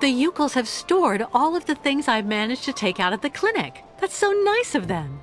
The Youkols have stored all of the things I've managed to take out of the clinic. That's so nice of them.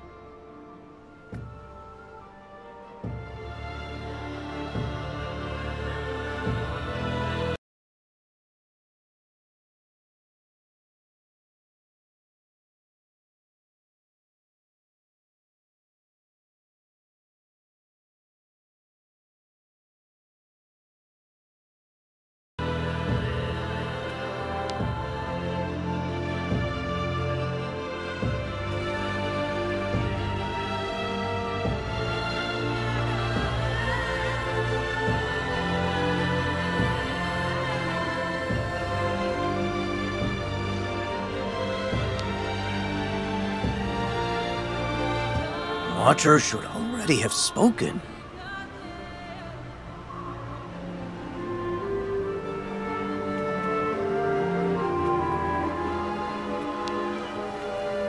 Watcher should already have spoken.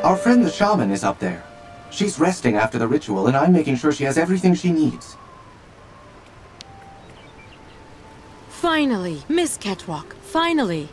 Our friend the shaman is up there. She's resting after the ritual, and I'm making sure she has everything she needs. Finally, Miss Catwalk, finally.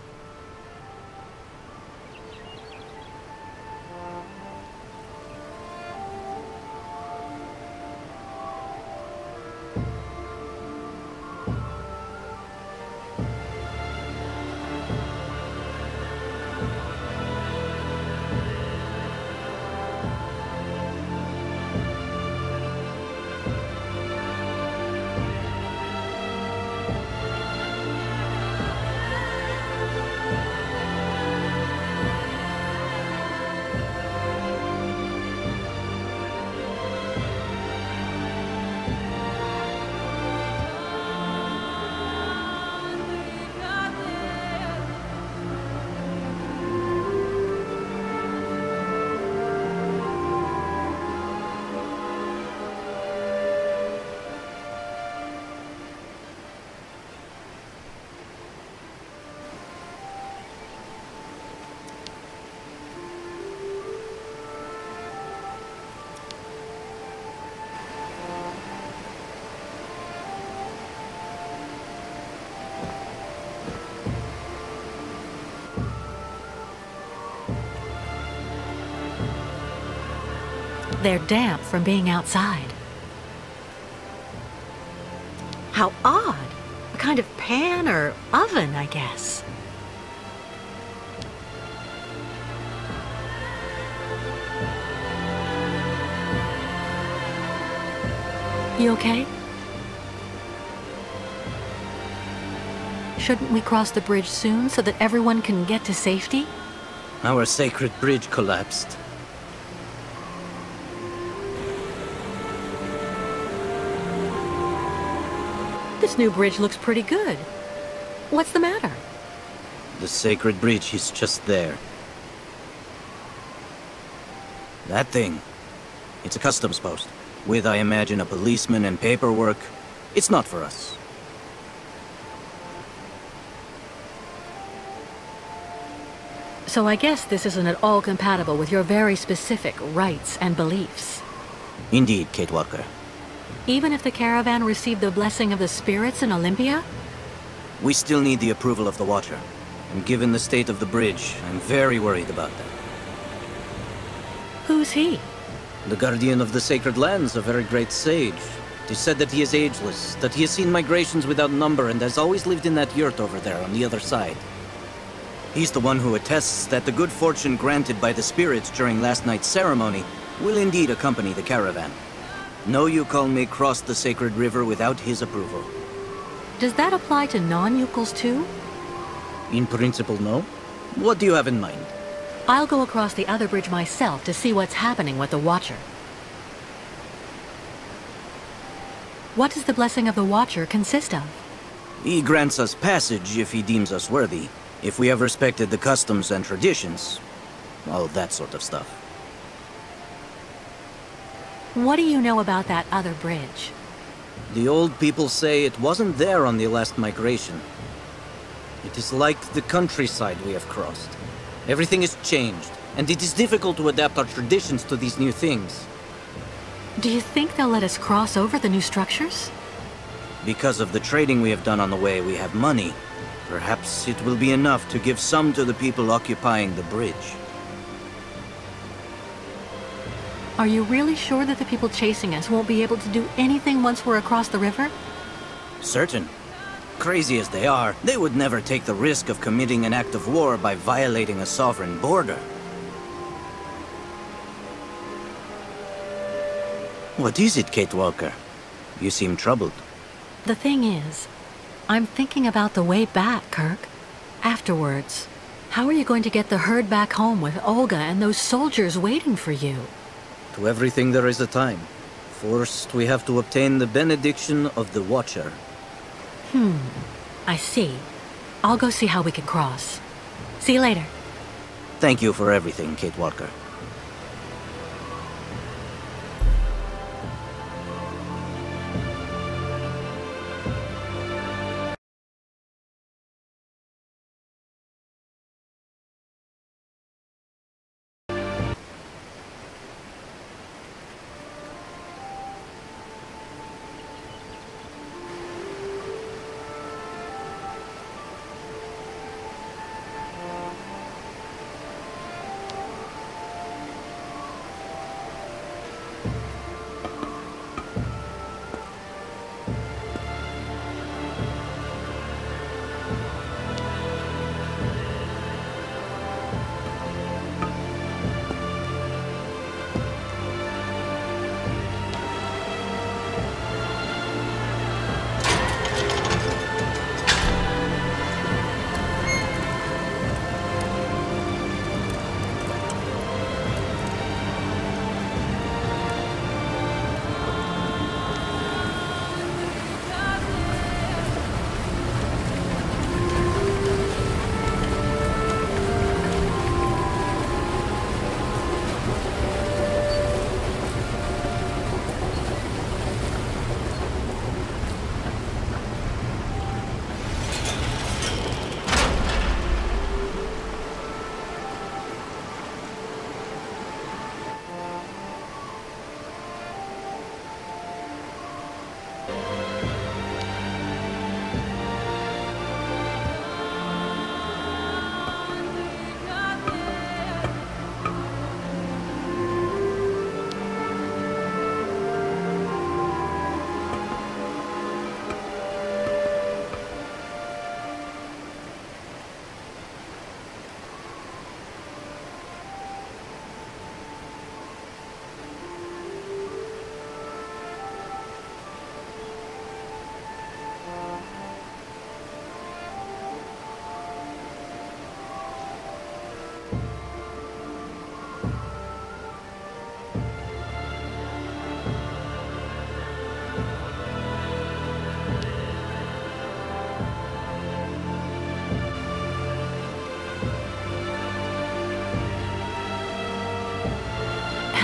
They're damp from being outside. How odd. A kind of pan or oven, I guess. You okay? Shouldn't we cross the bridge soon so that everyone can get to safety? Our sacred bridge collapsed. This new bridge looks pretty good. What's the matter? The sacred bridge is just there. That thing. It's a customs post. With, I imagine, a policeman and paperwork. It's not for us. So I guess this isn't at all compatible with your very specific rights and beliefs. Indeed, Kate Walker. Even if the caravan received the blessing of the spirits in Olympia? We still need the approval of the Watcher. And given the state of the bridge, I'm very worried about that. Who's he? The guardian of the sacred lands, a very great sage. It is said that he is ageless, that he has seen migrations without number and has always lived in that yurt over there on the other side. He's the one who attests that the good fortune granted by the spirits during last night's ceremony will indeed accompany the caravan. No Youkol may cross the sacred river without his approval. Does that apply to non-Youkols too? In principle, no. What do you have in mind? I'll go across the other bridge myself to see what's happening with the Watcher. What does the blessing of the Watcher consist of? He grants us passage if he deems us worthy, if we have respected the customs and traditions, all that sort of stuff. What do you know about that other bridge? The old people say it wasn't there on the last migration. It is like the countryside we have crossed. Everything is changed, and it is difficult to adapt our traditions to these new things. Do you think they'll let us cross over the new structures? Because of the trading we have done on the way, we have money. Perhaps it will be enough to give some to the people occupying the bridge. Are you really sure that the people chasing us won't be able to do anything once we're across the river? Certain. Crazy as they are, they would never take the risk of committing an act of war by violating a sovereign border. What is it, Kate Walker? You seem troubled. The thing is, I'm thinking about the way back, Kurk. Afterwards. How are you going to get the herd back home with Olga and those soldiers waiting for you? To everything there is a time. First, we have to obtain the benediction of the Watcher. Hmm. I see. I'll go see how we can cross. See you later. Thank you for everything, Kate Walker.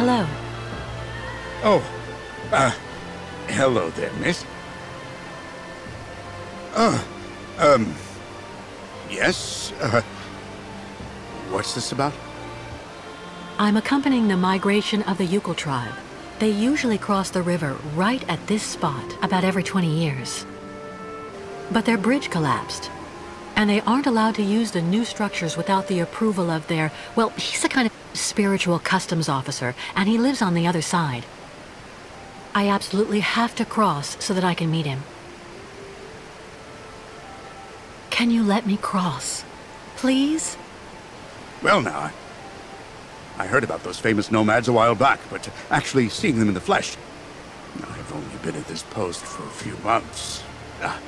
Hello. Oh, uh, hello there, miss. Uh, um, yes, uh, what's this about? I'm accompanying the migration of the Youkol tribe. They usually cross the river right at this spot about every 20 years. But their bridge collapsed. And they aren't allowed to use the new structures without the approval of their... Well, he's a kind of spiritual customs officer, and he lives on the other side. I absolutely have to cross so that I can meet him. Can you let me cross? Please? Well, now, I, heard about those famous nomads a while back, but actually seeing them in the flesh... I've only been at this post for a few months. Ah,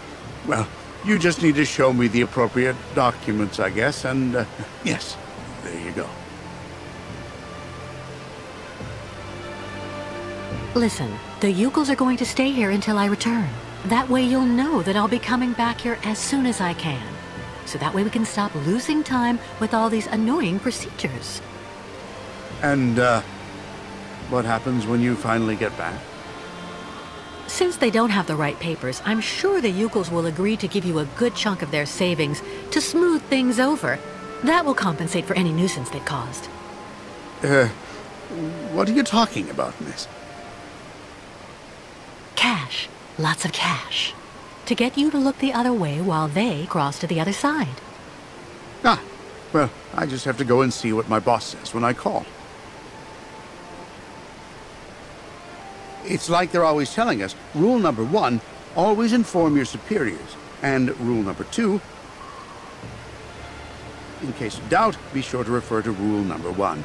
well, you just need to show me the appropriate documents, I guess, and uh, yes, there you go. Listen, the Youkols are going to stay here until I return. That way you'll know that I'll be coming back here as soon as I can. So that way we can stop losing time with all these annoying procedures. And, uh, what happens when you finally get back? Since they don't have the right papers, I'm sure the Youkols will agree to give you a good chunk of their savings to smooth things over. That will compensate for any nuisance they've caused. Uh, what are you talking about, miss? Cash. Lots of cash. To get you to look the other way while they cross to the other side. Ah, well, I just have to go and see what my boss says when I call. It's like they're always telling us, rule number one, always inform your superiors. And rule number two, in case of doubt, be sure to refer to rule number one.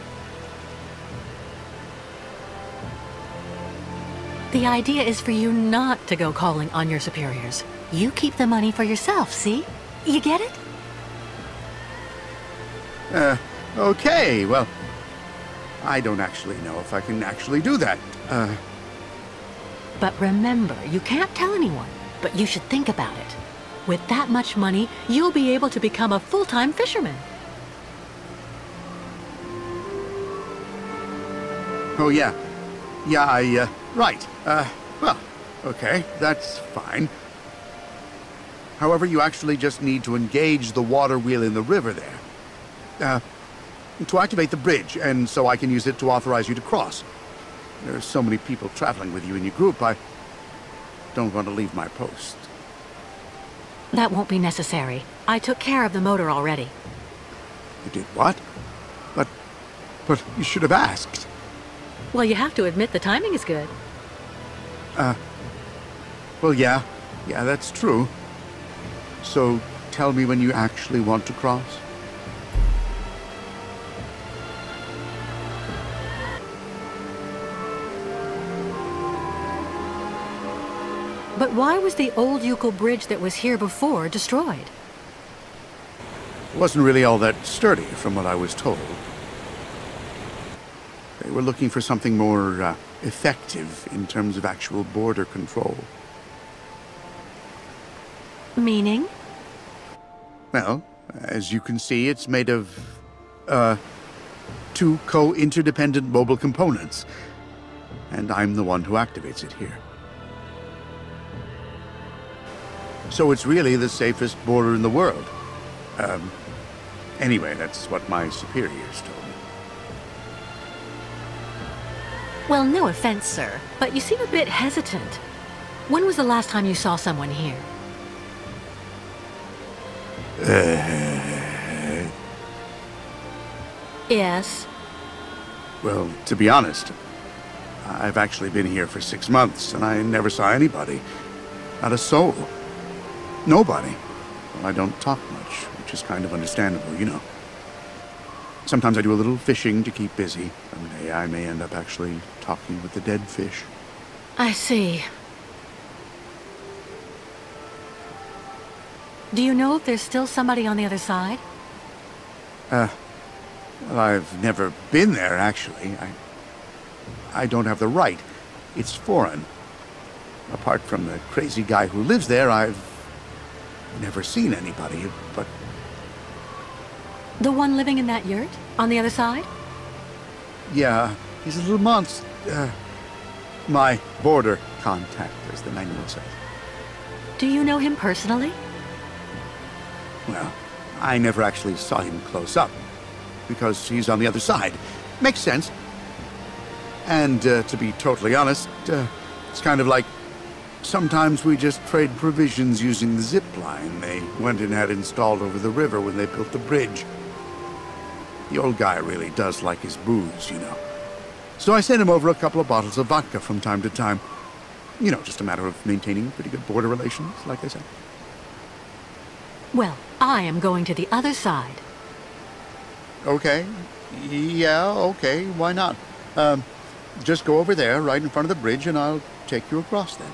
The idea is for you not to go calling on your superiors. You keep the money for yourself, see? You get it? Uh, okay, well, I don't actually know if I can actually do that. Uh, But remember, you can't tell anyone, but you should think about it. With that much money, you'll be able to become a full-time fisherman. oh yeah. Yeah, I, uh, right. Uh, well, okay, that's fine. However, you actually just need to engage the water wheel in the river there. Uh, to activate the bridge, and so I can use it to authorize you to cross. There are so many people traveling with you in your group, I don't want to leave my post. That won't be necessary. I took care of the motor already. You did what? But, but you should have asked. Well, you have to admit the timing is good. Well, yeah, yeah, that's true. So, tell me when you actually want to cross. But why was the old Youkol bridge that was here before destroyed? It wasn't really all that sturdy, from what I was told. They were looking for something more uh, effective in terms of actual border control. Meaning? Well, as you can see, it's made of, uh, two co-interdependent mobile components. And I'm the one who activates it here. So it's really the safest border in the world. Um, anyway, that's what my superiors told me. Well, no offense, sir, but you seem a bit hesitant. When was the last time you saw someone here? Uh-huh. Yes. Well, to be honest, I've actually been here for six months, and I never saw anybody. Not a soul. Nobody. Well, I don't talk much, which is kind of understandable, you know. Sometimes I do a little fishing to keep busy. Someday I may end up actually talking with the dead fish. I see. Do you know if there's still somebody on the other side? Uh, well, I've never been there, actually. I... I don't have the right. It's foreign. Apart from the crazy guy who lives there, I've never seen anybody, but The one living in that yurt? On the other side? yeah, he's a little monster. Uh, my border contact, as the manual says. Do you know him personally? Well, I never actually saw him close up, because he's on the other side. Makes sense. And uh, to be totally honest, uh, it's kind of like Sometimes we just trade provisions using the zip line they went and had installed over the river when they built the bridge. The old guy really does like his booze, you know. So I send him over a couple of bottles of vodka from time to time. You know, just a matter of maintaining pretty good border relations, like I said. Well, I am going to the other side. Okay. Yeah, okay. Why not? Um, just go over there, right in front of the bridge, and I'll take you across then.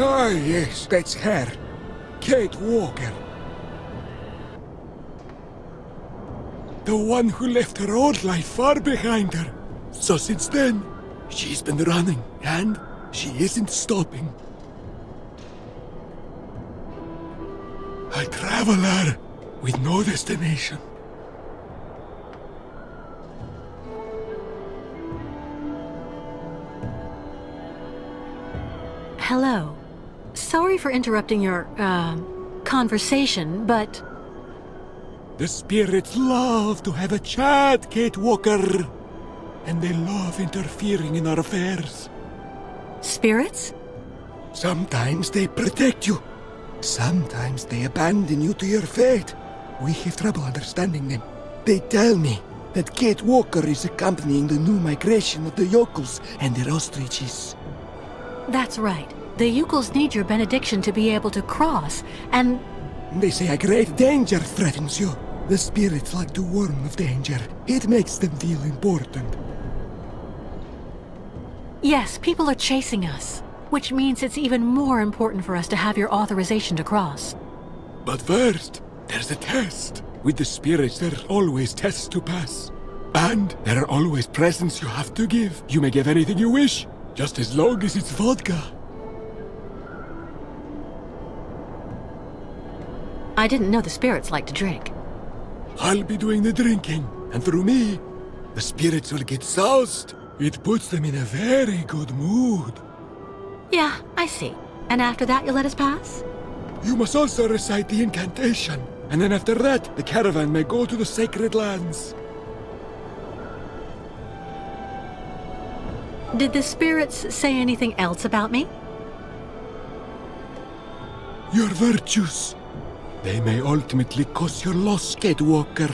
Ah, yes, that's her. Kate Walker. The one who left her old life far behind her. So since then, she's been running, and she isn't stopping. A traveler with no destination. Hello. Sorry for interrupting your, uh, conversation, but The spirits love to have a chat, Kate Walker. And they love interfering in our affairs. spirits? Sometimes they protect you. Sometimes they abandon you to your fate. We have trouble understanding them. They tell me that Kate Walker is accompanying the new migration of the Youkols and their ostriches. That's right. The Youkols need your benediction to be able to cross, and They say a great danger threatens you. The spirits like to warn of danger. It makes them feel important. yes, people are chasing us. Which means it's even more important for us to have your authorization to cross. But first, there's a test. With the spirits, there are always tests to pass. And there are always presents you have to give. You may give anything you wish, just as long as it's vodka. I didn't know the spirits like to drink. I'll be doing the drinking, and through me, the spirits will get soused. It puts them in a very good mood. Yeah, I see. And after that, you'll let us pass? You must also recite the incantation, and then after that, the caravan may go to the sacred lands. Did the spirits say anything else about me? Your virtues. They may ultimately cause your loss, Kate Walker.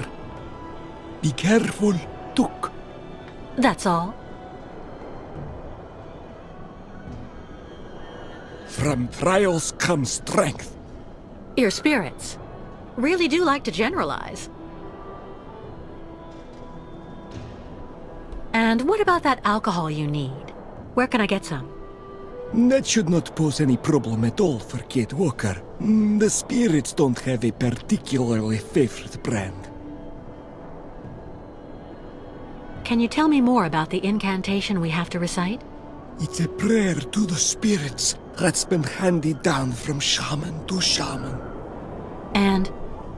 Be careful, Duke. That's all. From trials comes strength. Your spirits. Really do like to generalize. And what about that alcohol you need? Where can I get some? That should not pose any problem at all for Kate Walker. Mm, The spirits don't have a particularly favorite brand. Can you tell me more about the incantation we have to recite? It's a prayer to the spirits that's been handed down from shaman to shaman. And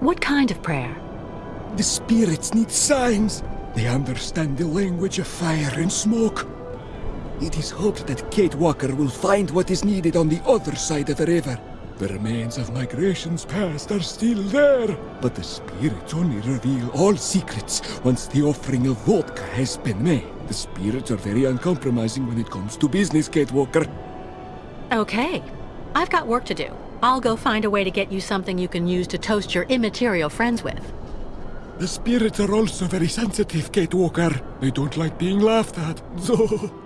what kind of prayer? The spirits need signs. They understand the language of fire and smoke. It is hoped that Kate Walker will find what is needed on the other side of the river. The remains of migrations past are still there, but the spirits only reveal all secrets once the offering of vodka has been made. The spirits are very uncompromising when it comes to business, Kate Walker. Okay. I've got work to do. I'll go find a way to get you something you can use to toast your immaterial friends with. The spirits are also very sensitive, Kate Walker. They don't like being laughed at. So.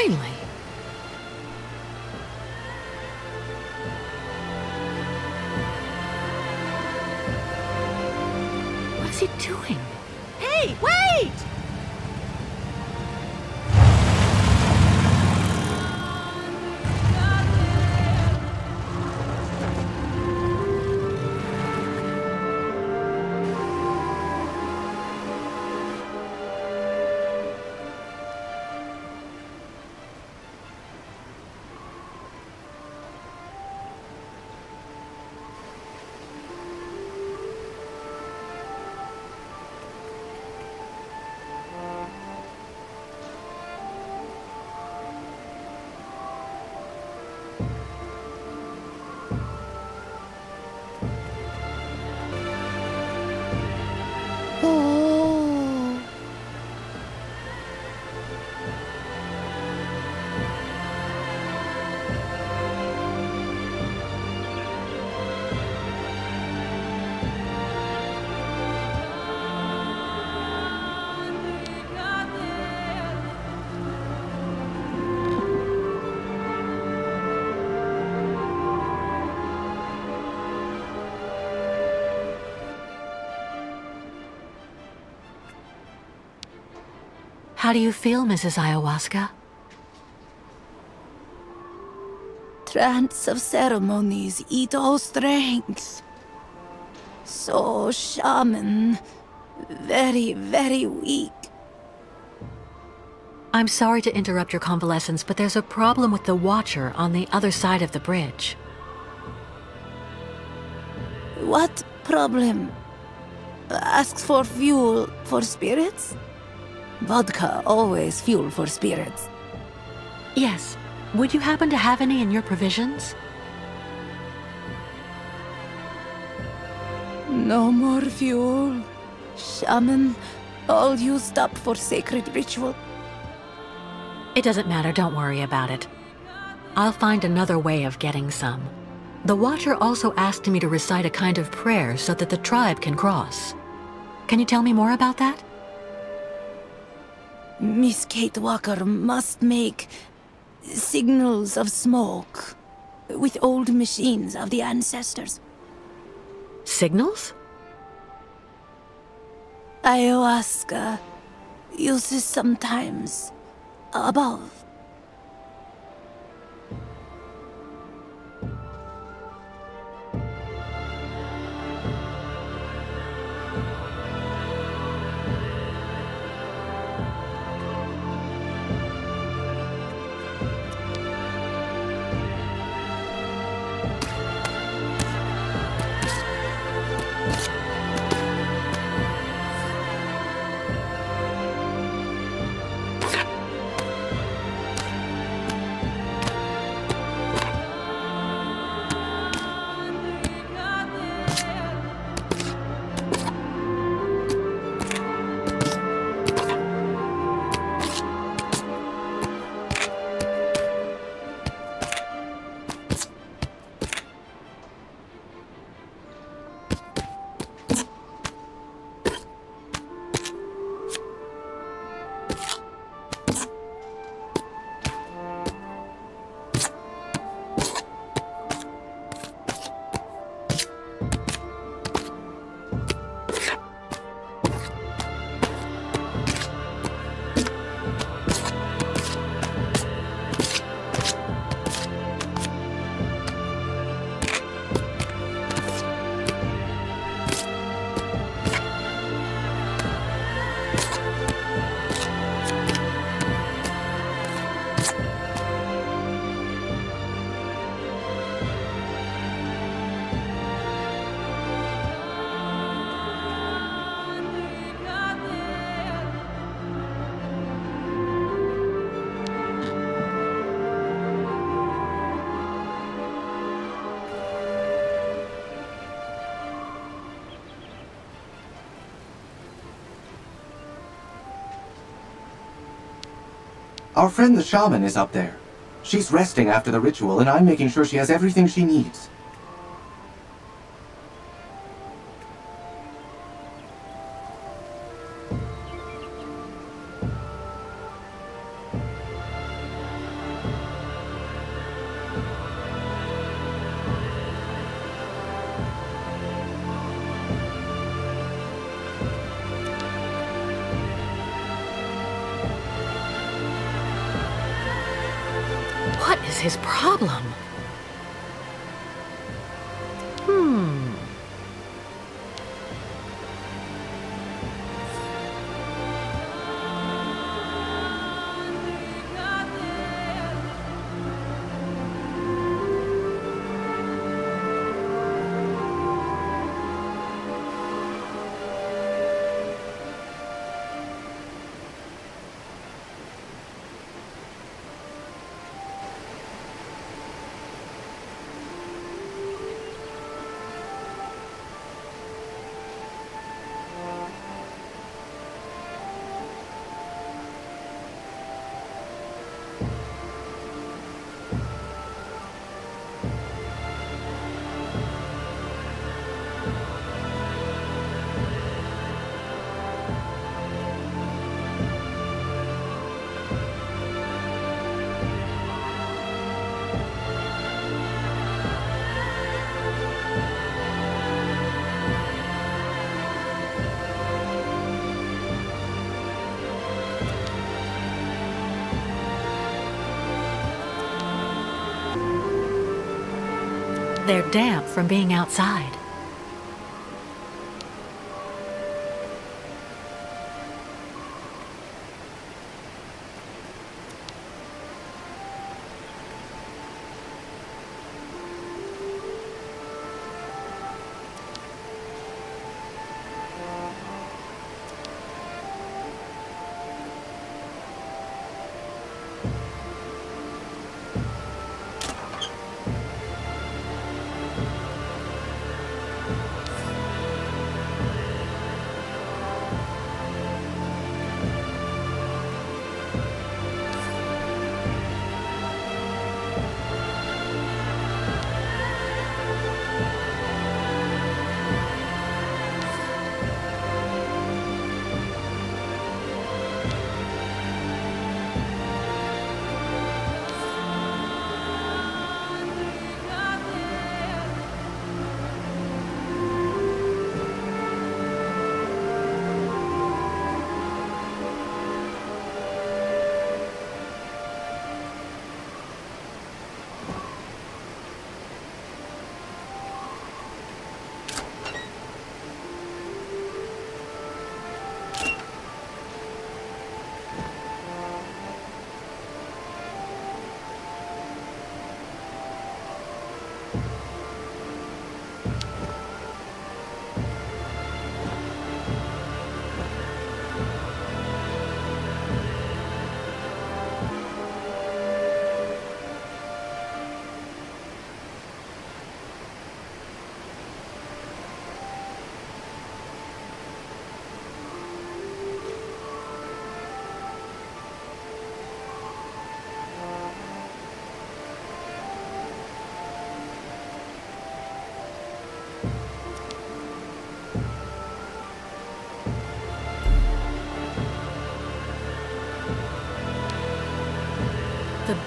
Finally. How do you feel, Mrs. Ayawaska? Trance of ceremonies eat all strength. So, shaman, very, very weak. I'm sorry to interrupt your convalescence, but there's a problem with the Watcher on the other side of the bridge. What problem? Asks for fuel for spirits? Vodka always fuel for spirits. Yes. Would you happen to have any in your provisions? No more fuel. Shaman, all used up for sacred ritual. It doesn't matter, don't worry about it. I'll find another way of getting some. The Watcher also asked me to recite a kind of prayer so that the tribe can cross. Can you tell me more about that? Miss Kate Walker must make signals of smoke with old machines of the ancestors. Signals? Ayawaska uses sometimes above. Our friend the shaman is up there. She's resting after the ritual, and I'm making sure she has everything she needs. His problem? They're damp from being outside.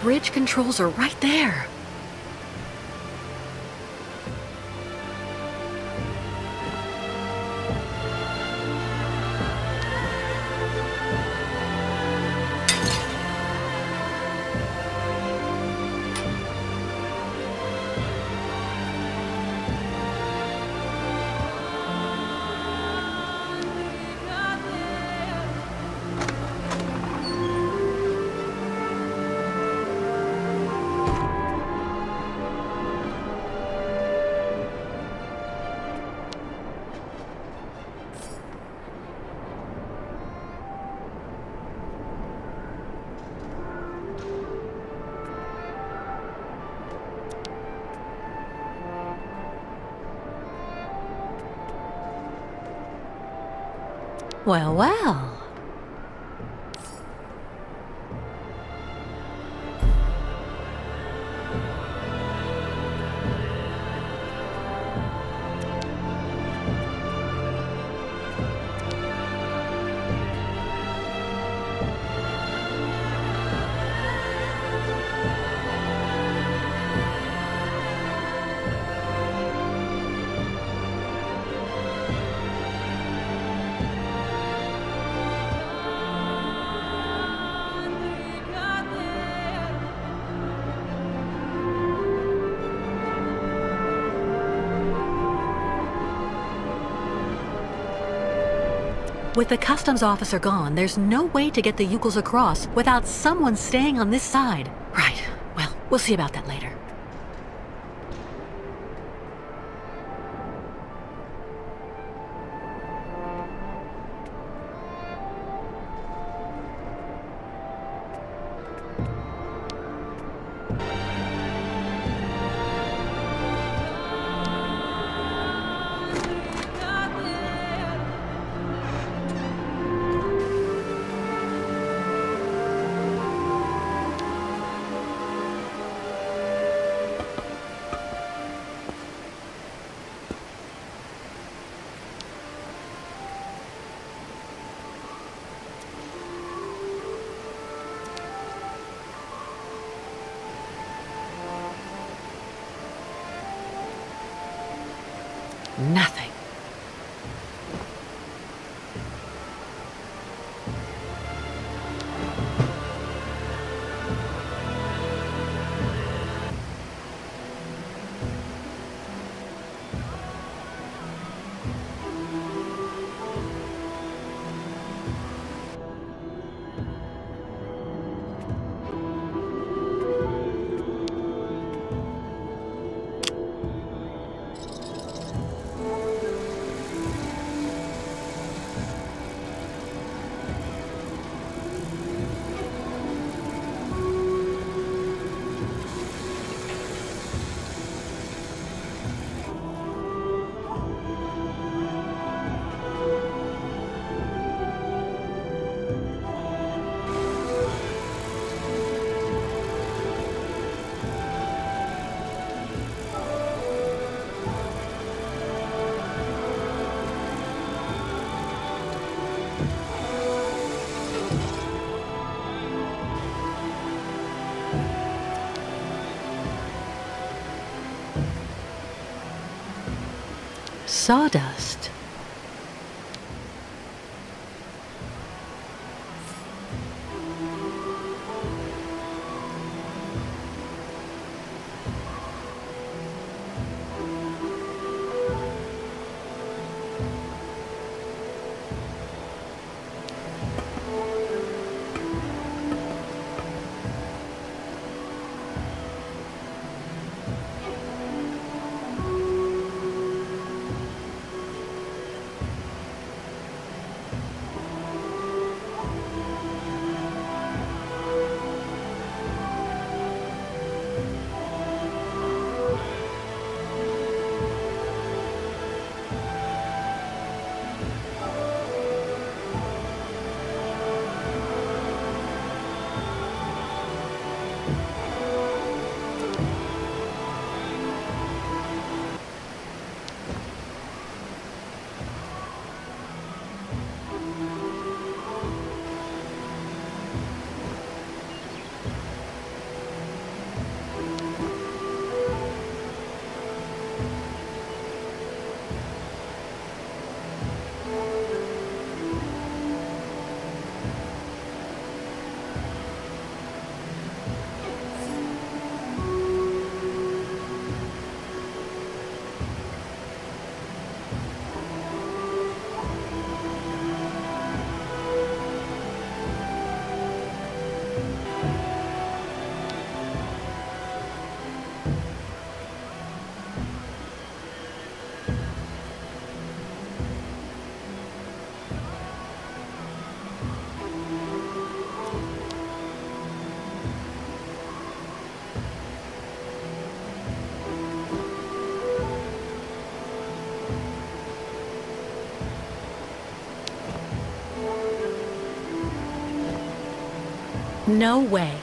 Bridge controls are right there. Well, well. With the customs officer gone, there's no way to get the Youkols across without someone staying on this side. Right. Well, we'll see about that later. Sawdust. No way.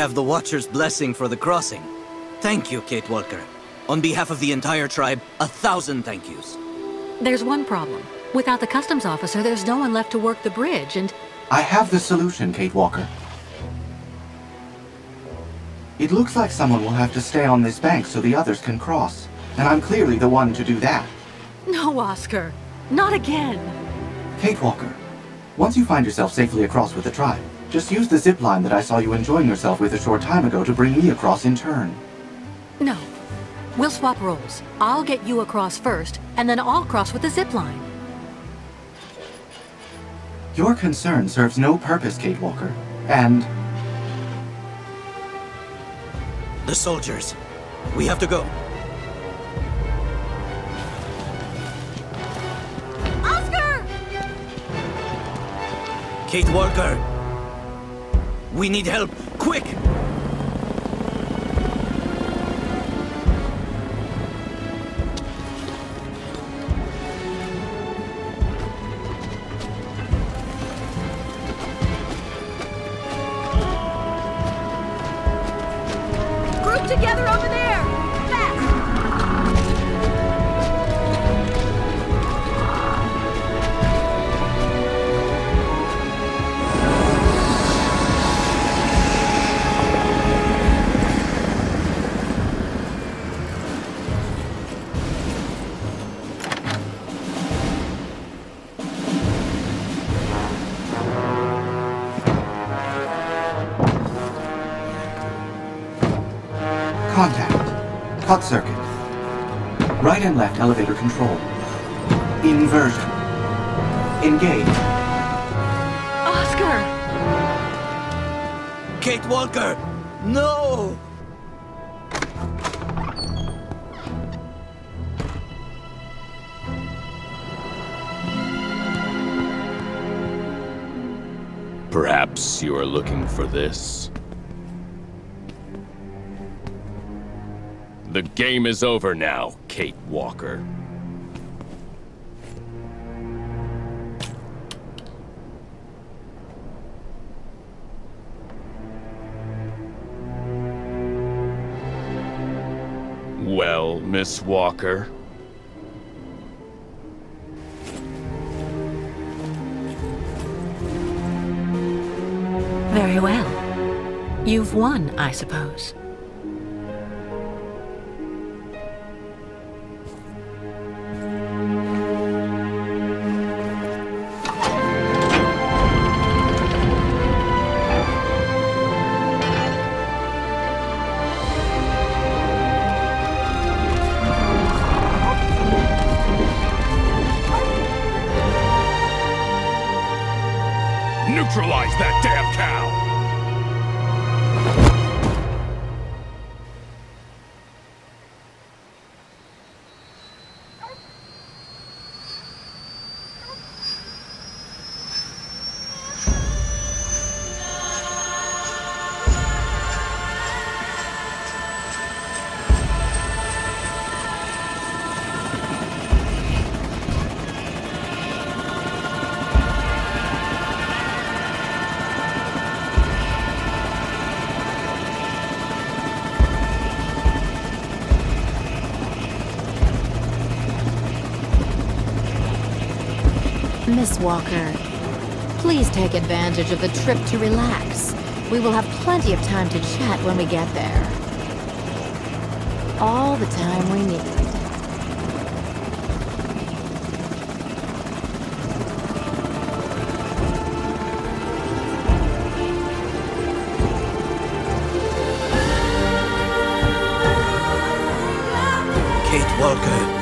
Have the Watcher's blessing for the crossing. Thank you, Kate Walker. On behalf of the entire tribe, a thousand thank yous. There's one problem. Without the customs officer, there's no one left to work the bridge, and I have the solution, Kate Walker. It looks like someone will have to stay on this bank so the others can cross. And I'm clearly the one to do that. no, Oscar, not again. Kate Walker, once you find yourself safely across with the tribe, just use the zip line that I saw you enjoying yourself with a short time ago to bring me across in turn. No, we'll swap roles. I'll get you across first, and then I'll cross with the zip line. Your concern serves no purpose, Kate Walker. And The soldiers. We have to go. Oscar! Kate Walker! We need help! Quick! Contact. Cut circuit. Right and left elevator control. Inversion. Engage. Oscar! Kate Walker! No! Perhaps you are looking for this? Game is over now, Kate Walker. Well, Miss Walker, Very well. You've won, I suppose. Walker. Please take advantage of the trip to relax. We will have plenty of time to chat when we get there. All the time we need. Kate Walker.